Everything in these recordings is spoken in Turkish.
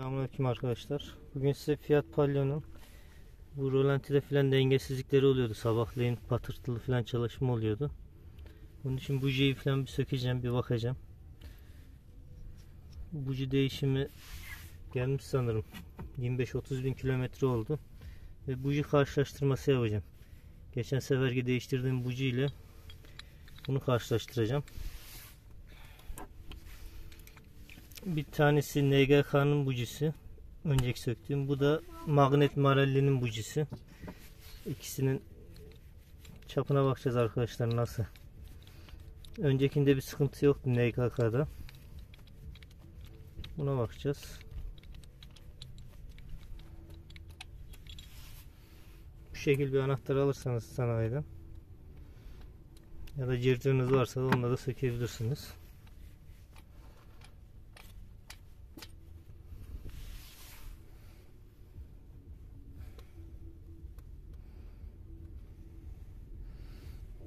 Selamünaleyküm arkadaşlar. Bugün size Fiat Palio'nun bu rolantide filan dengesizlikleri oluyordu. Sabahleyin patırtılı filan çalışma oluyordu. Bunun için bujiyi filan bir sökeceğim, bir bakacağım. Buji değişimi gelmiş sanırım. 25-30 bin kilometre oldu. Ve buji karşılaştırması yapacağım. Geçen seferki değiştirdiğim buji ile bunu karşılaştıracağım. Bir tanesi NGK'nın bujisi. Önceki söktüğüm. Bu da Magnet Marelli'nin bujisi. İkisinin çapına bakacağız arkadaşlar nasıl. Öncekinde bir sıkıntı yoktu NGK'da. Buna bakacağız. Bu şekil bir anahtar alırsanız sanayiden ya da cırcırınız varsa onunla da sökebilirsiniz.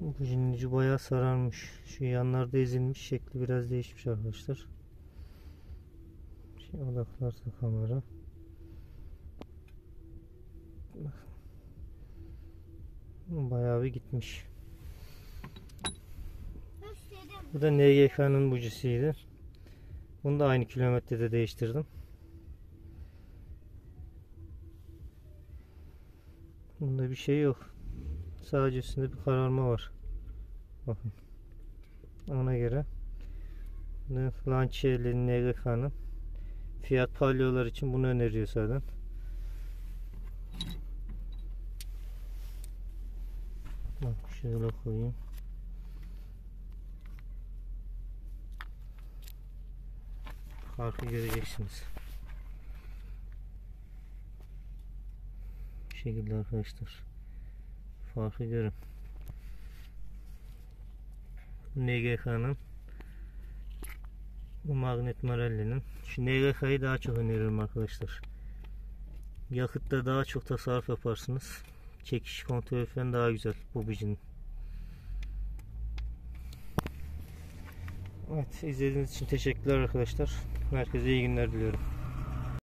Bujinin ucu bayağı sararmış. Şu yanlarda ezilmiş. Şekli biraz değişmiş arkadaşlar. Şey odaklarsa kamera. Bayağı bir gitmiş. Bu da NGK'nın bujisiydi. Bunu da aynı kilometrede değiştirdim. Bunda bir şey yok. Sadece üstünde bir kararma var. Bakın. Ona göre Lancieri'nin NGK'nın Fiat Palio'lar için bunu öneriyor zaten. Bak şöyle koyayım. Farkı göreceksiniz. Bu şekilde arkadaşlar. Farkı görün. NGK'nın bu Magnet Marelli'nin. Şu NGK'yı daha çok öneriyorum arkadaşlar. Yakıtta daha çok tasarruf yaparsınız. Çekiş kontrolü falan daha güzel bu bicinin. Evet izlediğiniz için teşekkürler arkadaşlar. Herkese iyi günler diliyorum.